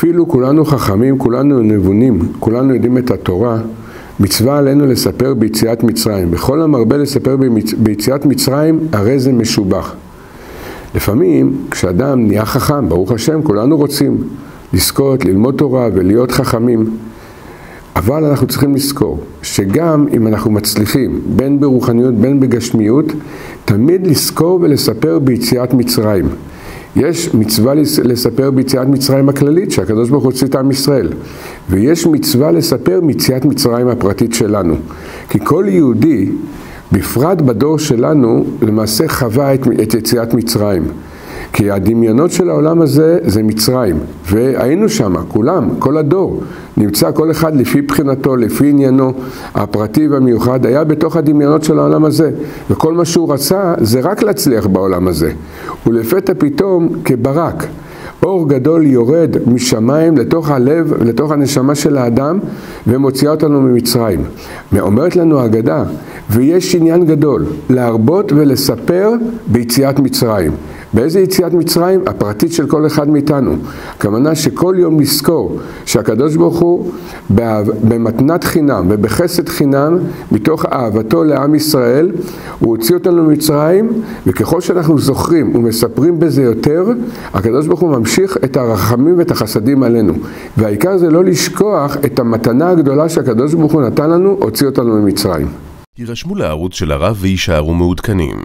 אפילו כולנו חכמים, כולנו נבונים, כולנו יודעים את התורה, מצווה עלינו לספר ביציאת מצרים. בכל המרבה לספר ביציאת מצרים, הרי זה משובח. לפעמים, כשאדם נהיה חכם, ברוך השם, כולנו רוצים לזכות, ללמוד תורה ולהיות חכמים. אבל אנחנו צריכים לזכור שגם אם אנחנו מצליחים, בין ברוחניות בין בגשמיות, תמיד לזכור ולספר ביציאת מצרים. יש מצווה לספר ביציאת מצרים הכללית, שהקדוש ברוך הוא הוציא את עם ישראל. ויש מצווה לספר מיציאת מצרים הפרטית שלנו. כי כל יהודי, בפרט בדור שלנו, למעשה חווה את, את יציאת מצרים. כי הדמיונות של העולם הזה זה מצרים, והיינו שם, כולם, כל הדור, נמצא כל אחד לפי בחינתו, לפי עניינו הפרטי והמיוחד, היה בתוך הדמיונות של העולם הזה, וכל מה שהוא רצה זה רק להצליח בעולם הזה. ולפתע פתאום כברק, אור גדול יורד משמיים לתוך הלב, לתוך הנשמה של האדם, ומוציאה אותנו ממצרים. אומרת לנו האגדה, ויש עניין גדול, להרבות ולספר ביציאת מצרים. באיזה יציאת מצרים? הפרטית של כל אחד מאיתנו. הכוונה שכל יום נזכור שהקדוש ברוך הוא במתנת חינם ובחסד חינם, מתוך אהבתו לעם ישראל, הוא הוציא אותנו ממצרים, וככל שאנחנו זוכרים ומספרים בזה יותר, הקדוש ברוך הוא ממשיך את הרחמים ואת החסדים עלינו. והעיקר זה לא לשכוח את המתנה הגדולה שהקדוש ברוך הוא נתן לנו, הוציא אותנו ממצרים. הירשמו לערוץ של הרב ויישארו מעודכנים.